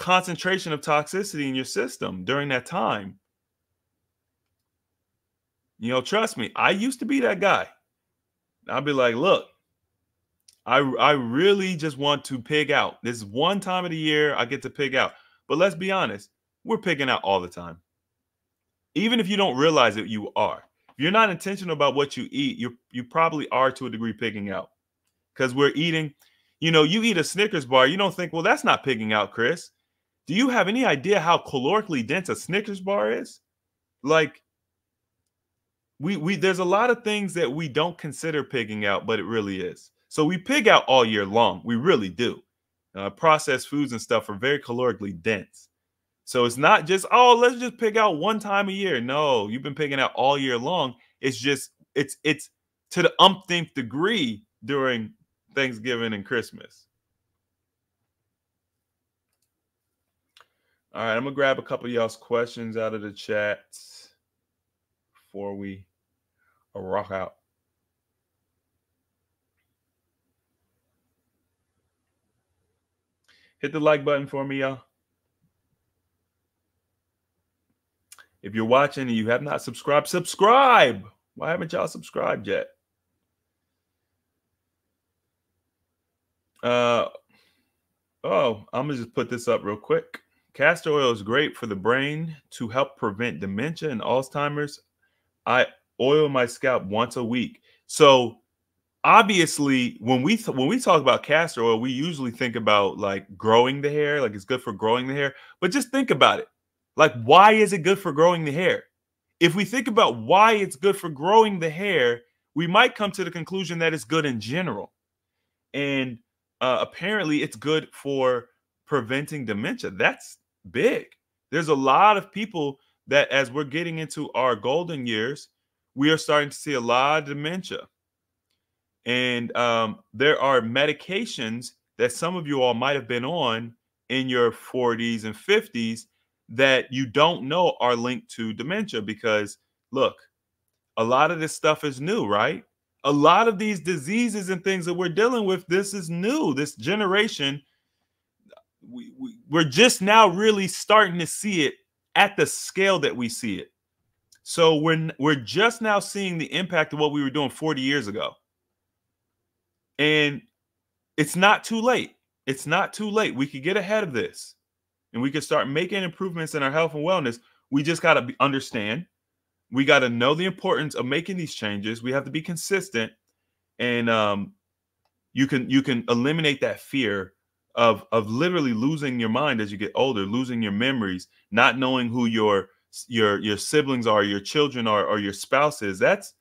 concentration of toxicity in your system during that time. You know, trust me, I used to be that guy. I'd be like, look, I I really just want to pig out. This is one time of the year I get to pig out. But let's be honest, we're pigging out all the time. Even if you don't realize it, you are. If you're not intentional about what you eat, you you probably are to a degree pigging out. Because we're eating, you know, you eat a Snickers bar, you don't think, well, that's not pigging out, Chris. Do you have any idea how calorically dense a Snickers bar is? Like, we we there's a lot of things that we don't consider pigging out, but it really is. So we pig out all year long. We really do. Uh, processed foods and stuff are very calorically dense. So it's not just, oh, let's just pig out one time a year. No, you've been pigging out all year long. It's just, it's, it's to the umpteenth degree during Thanksgiving and Christmas. All right, I'm gonna grab a couple y'all's questions out of the chat before we rock out. Hit the like button for me, y'all. If you're watching and you have not subscribed, subscribe. Why haven't y'all subscribed yet? Uh oh, I'm gonna just put this up real quick. Castor oil is great for the brain to help prevent dementia and Alzheimer's. I oil my scalp once a week. So obviously when we when we talk about castor oil we usually think about like growing the hair like it's good for growing the hair. But just think about it. Like why is it good for growing the hair? If we think about why it's good for growing the hair we might come to the conclusion that it's good in general. And uh, apparently it's good for preventing dementia. That's big there's a lot of people that as we're getting into our golden years we are starting to see a lot of dementia and um, there are medications that some of you all might have been on in your 40s and 50s that you don't know are linked to dementia because look, a lot of this stuff is new, right? A lot of these diseases and things that we're dealing with, this is new. This generation, we, we, we're just now really starting to see it at the scale that we see it. So we're we're just now seeing the impact of what we were doing 40 years ago. And it's not too late. It's not too late. We could get ahead of this and we could start making improvements in our health and wellness. We just got to understand. We got to know the importance of making these changes. We have to be consistent and um, you can you can eliminate that fear of of literally losing your mind as you get older, losing your memories, not knowing who your your your siblings are, your children are, or your spouse is. That's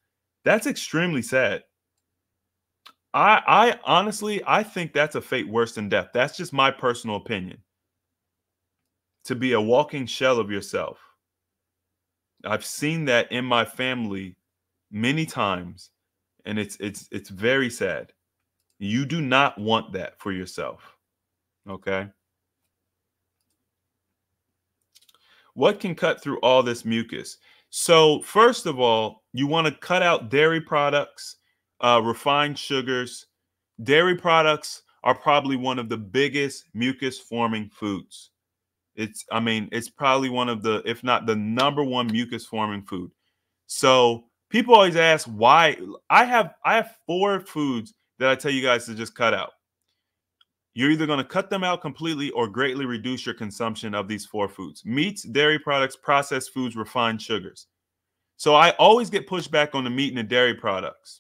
that's extremely sad. I I honestly I think that's a fate worse than death. That's just my personal opinion. To be a walking shell of yourself. I've seen that in my family many times and it's it's it's very sad. You do not want that for yourself. Okay? What can cut through all this mucus? So, first of all, you want to cut out dairy products uh, refined sugars. Dairy products are probably one of the biggest mucus forming foods. It's, I mean, it's probably one of the, if not the number one mucus forming food. So people always ask why. I have, I have four foods that I tell you guys to just cut out. You're either going to cut them out completely or greatly reduce your consumption of these four foods meats, dairy products, processed foods, refined sugars. So I always get pushback on the meat and the dairy products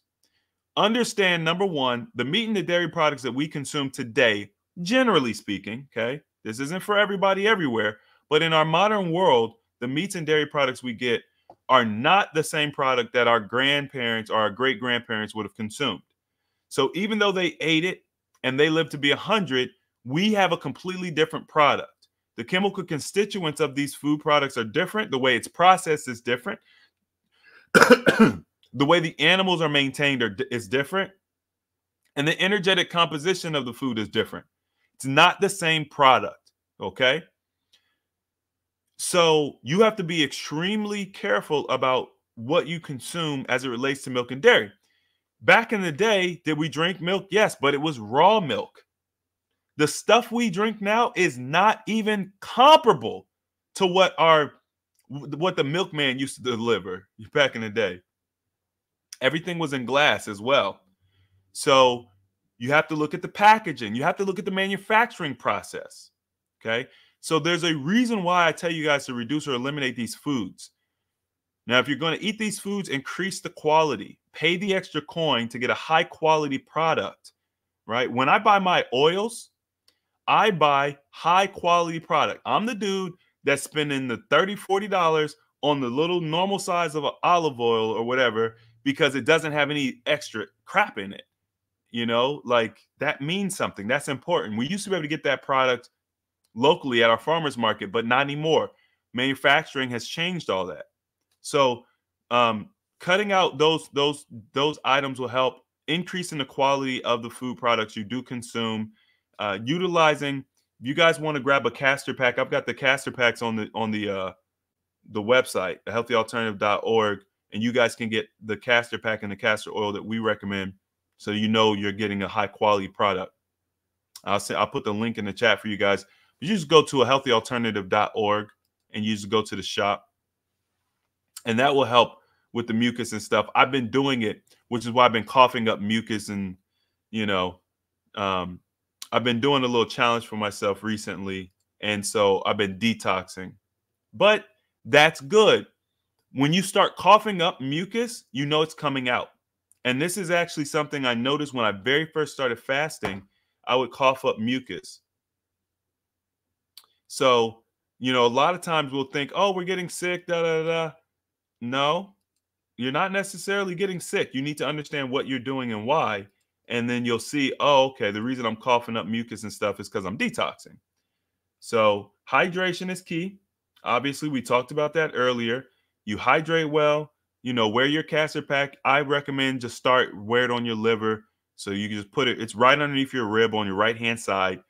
understand number one, the meat and the dairy products that we consume today, generally speaking, okay, this isn't for everybody everywhere, But in our modern world, the meats and dairy products we get are not the same product that our grandparents or our great grandparents would have consumed. So even though they ate it and they live to be 100, we have a completely different product. The chemical constituents of these food products are different. The way it's processed is different. the way the animals are maintained are, is different. And the energetic composition of the food is different. It's not the same product. Okay. So you have to be extremely careful about what you consume as it relates to milk and dairy. Back in the day, did we drink milk? Yes, but it was raw milk. The stuff we drink now is not even comparable to what our what the milkman used to deliver back in the day. Everything was in glass as well. So you have to look at the packaging. You have to look at the manufacturing process. Okay. So there's a reason why I tell you guys to reduce or eliminate these foods. Now, if you're going to eat these foods, increase the quality, pay the extra coin to get a high quality product, right? When I buy my oils, I buy high quality product. I'm the dude that's spending the $30, $40 on the little normal size of an olive oil or whatever because it doesn't have any extra crap in it. You know, like that means something. That's important. We used to be able to get that product locally at our farmers market, but not anymore. Manufacturing has changed all that. So um, cutting out those those those items will help increasing the quality of the food products you do consume. Uh, utilizing, if you guys want to grab a castor pack, I've got the castor packs on the on the uh, the website, healthyalternative.org, and you guys can get the castor pack and the castor oil that we recommend, so you know you're getting a high quality product. I'll say I'll put the link in the chat for you guys. You just go to a healthyalternative.org and you just go to the shop. And that will help with the mucus and stuff. I've been doing it, which is why I've been coughing up mucus and, you know, um, I've been doing a little challenge for myself recently. And so I've been detoxing. But that's good. When you start coughing up mucus, you know it's coming out. And this is actually something I noticed when I very first started fasting. I would cough up mucus. So, you know, a lot of times we'll think, oh, we're getting sick, da da da. No, you're not necessarily getting sick. You need to understand what you're doing and why. And then you'll see, oh, okay, the reason I'm coughing up mucus and stuff is because I'm detoxing. So, hydration is key. Obviously, we talked about that earlier. You hydrate well, you know, wear your castor pack. I recommend just start wear it on your liver. So you can just put it, it's right underneath your rib on your right hand side.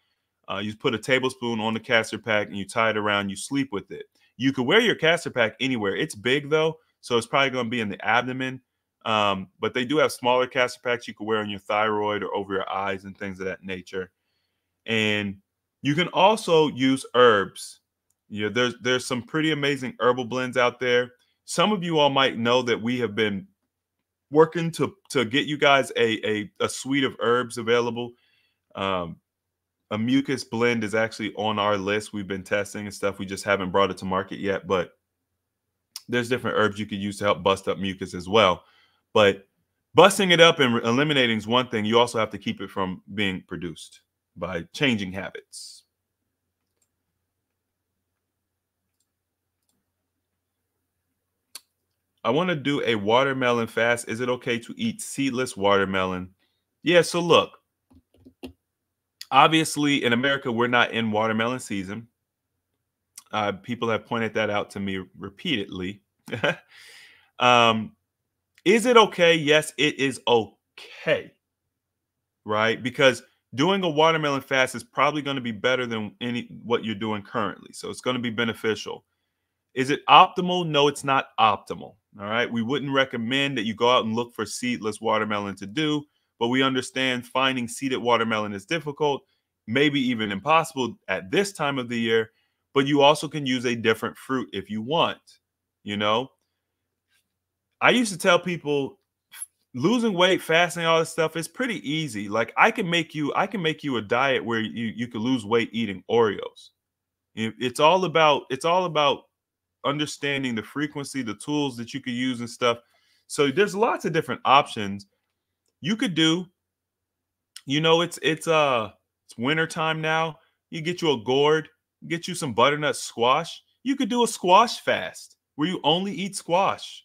Uh, you put a tablespoon on the castor pack and you tie it around. You sleep with it. You could wear your castor pack anywhere. It's big though, so it's probably going to be in the abdomen. Um, but they do have smaller castor packs you could wear on your thyroid or over your eyes and things of that nature. And you can also use herbs. You know, there's there's some pretty amazing herbal blends out there. Some of you all might know that we have been working to to get you guys a a, a suite of herbs available. Um, a mucus blend is actually on our list. We've been testing and stuff. We just haven't brought it to market yet, but there's different herbs you could use to help bust up mucus as well. But busting it up and eliminating is one thing. You also have to keep it from being produced by changing habits. I want to do a watermelon fast. Is it okay to eat seedless watermelon? Yeah, so look, obviously in America, we're not in watermelon season. Uh, people have pointed that out to me repeatedly. um, is it okay? Yes, it is okay. Right? Because doing a watermelon fast is probably going to be better than any what you're doing currently. So it's going to be beneficial. Is it optimal? No, it's not optimal. All right. We wouldn't recommend that you go out and look for seedless watermelon to do but we understand finding seeded watermelon is difficult, maybe even impossible at this time of the year. But you also can use a different fruit if you want. You know, I used to tell people losing weight, fasting, all this stuff is pretty easy. Like I can make you, I can make you a diet where you you can lose weight eating Oreos. It's all about it's all about understanding the frequency, the tools that you could use and stuff. So there's lots of different options you could do you know it's it's uh it's winter time now you get you a gourd get you some butternut squash. You could do a squash fast where you only eat squash.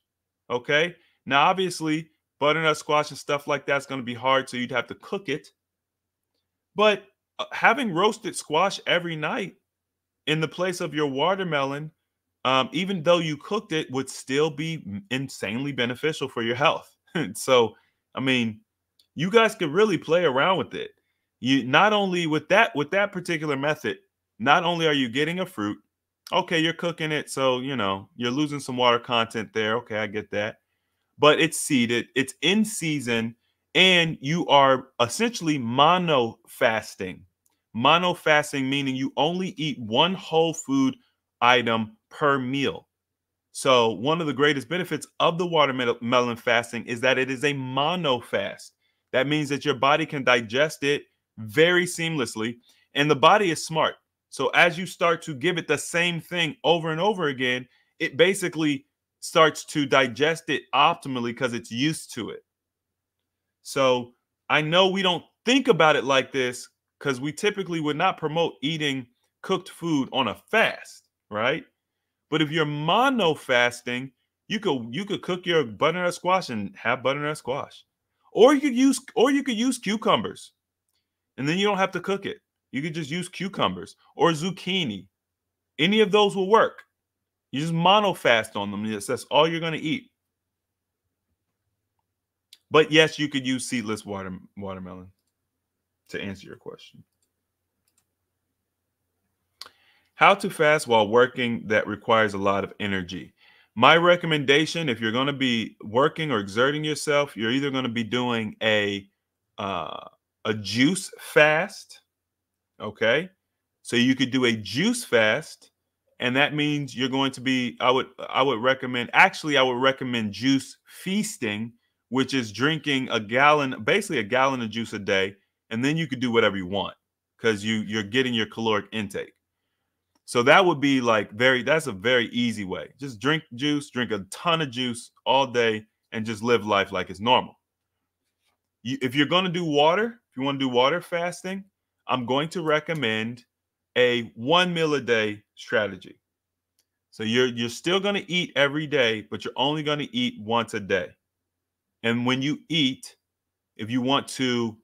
Okay. Now, obviously, butternut squash and stuff like that's going to be hard, so you'd have to cook it. But uh, having roasted squash every night in the place of your watermelon, um, even though you cooked it, would still be insanely beneficial for your health. so, I mean, you guys could really play around with it. You not only with that with that particular method, not only are you getting a fruit, okay, you're cooking it, so you know you're losing some water content there. Okay, I get that, but it's seeded, it's in season, and you are essentially mono fasting. Mono fasting meaning you only eat one whole food item per meal. So, one of the greatest benefits of the watermelon fasting is that it is a mono fast. That means that your body can digest it very seamlessly, and the body is smart. So, as you start to give it the same thing over and over again, it basically starts to digest it optimally because it's used to it. So, I know we don't think about it like this because we typically would not promote eating cooked food on a fast, right? But if you're mono fasting, you could you could cook your butternut squash and have butternut squash. Or you could use or you could use cucumbers. And then you don't have to cook it. You could just use cucumbers or zucchini. Any of those will work. You just mono fast on them. Yes, that's all you're going to eat. But yes, you could use seedless water, watermelon to answer your question. How to fast while working that requires a lot of energy. My recommendation, if you're going to be working or exerting yourself, you're either going to be doing a uh, a juice fast. Okay, so you could do a juice fast, and that means you're going to be. I would I would recommend. Actually, I would recommend juice feasting, which is drinking a gallon, basically a gallon of juice a day, and then you could do whatever you want because you you're getting your caloric intake. So that would be like very, that's a very easy way. Just drink juice, drink a ton of juice all day, and just live life like it's normal. You, if you're going to do water, if you want to do water fasting, I'm going to recommend a one meal a day strategy. So you're you're still going to eat every day, but you're only going to eat once a day. And when you eat, if you want to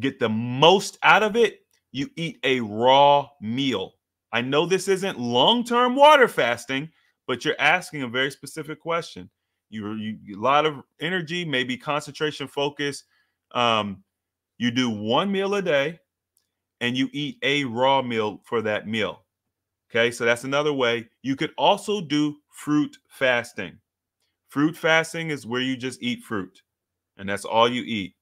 get the most out of it, you eat a raw meal. I know this isn't long term water fasting, but you're asking a very specific question. You, you a lot of energy, maybe concentration, focus. Um, you do one meal a day, and you eat a raw meal for that meal. Okay, so that's another way. You could also do fruit fasting. Fruit fasting is where you just eat fruit, and that's all you eat.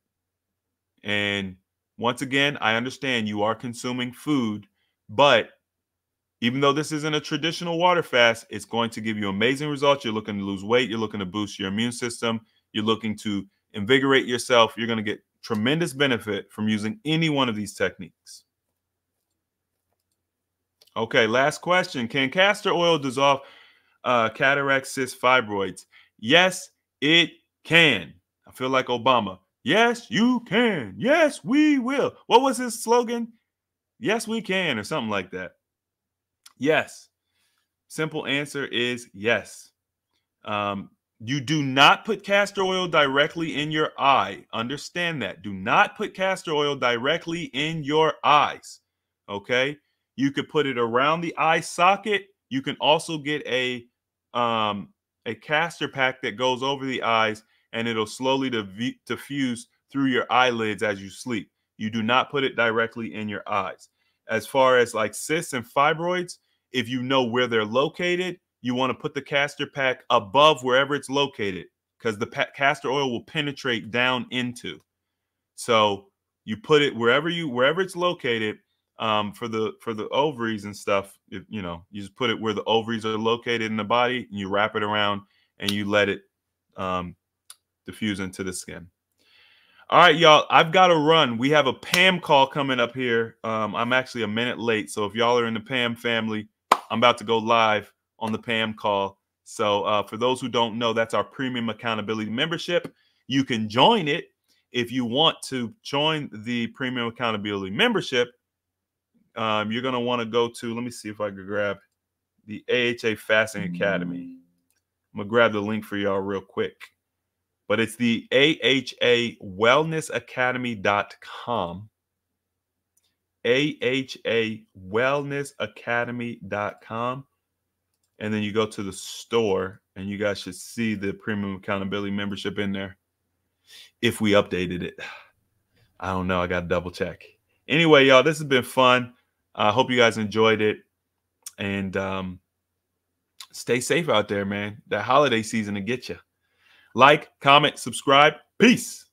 And once again, I understand you are consuming food, but even though this isn't a traditional water fast, it's going to give you amazing results. You're looking to lose weight, you're looking to boost your immune system, you're looking to invigorate yourself. You're going to get tremendous benefit from using any one of these techniques. Okay, last question. Can castor oil dissolve uh, cataract, cyst, fibroids? Yes, it can. I feel like Obama. Yes, you can. Yes, we will. What was his slogan? Yes, we can, or something like that. Yes. Simple answer is yes. Um, you do not put castor oil directly in your eye. Understand that. Do not put castor oil directly in your eyes. Okay. You could put it around the eye socket. You can also get a um, a castor pack that goes over the eyes and it'll slowly diffuse through your eyelids as you sleep. You do not put it directly in your eyes. As far as like cysts and fibroids, if you know where they're located, you want to put the castor pack above wherever it's located because the castor oil will penetrate down into. So you put it wherever you wherever it's located. Um, for the for the ovaries and stuff, if, you know, you just put it where the ovaries are located in the body, and you wrap it around, and you let it um, diffuse into the skin. All right, y'all. I've got to run. We have a Pam call coming up here. Um, I'm actually a minute late, so if y'all are in the Pam family, I'm about to go live on the Pam call. So uh, for those who don't know, that's our premium accountability membership. You can join it if you want to join the premium accountability membership. um, you're gonna want to go to. Let me see if I could grab the AHA Fasting Academy. I'm gonna grab the link for y'all real quick. But it's the AHA Wellness Academy.com. AHA Wellness And then you go to the store, and you guys should see the premium accountability membership in there. If we updated it, I don't know. I got to double check. Anyway, y'all, this has been fun. I hope you guys enjoyed it. And um, stay safe out there, man. That holiday season to get you. Like, comment, subscribe. Peace.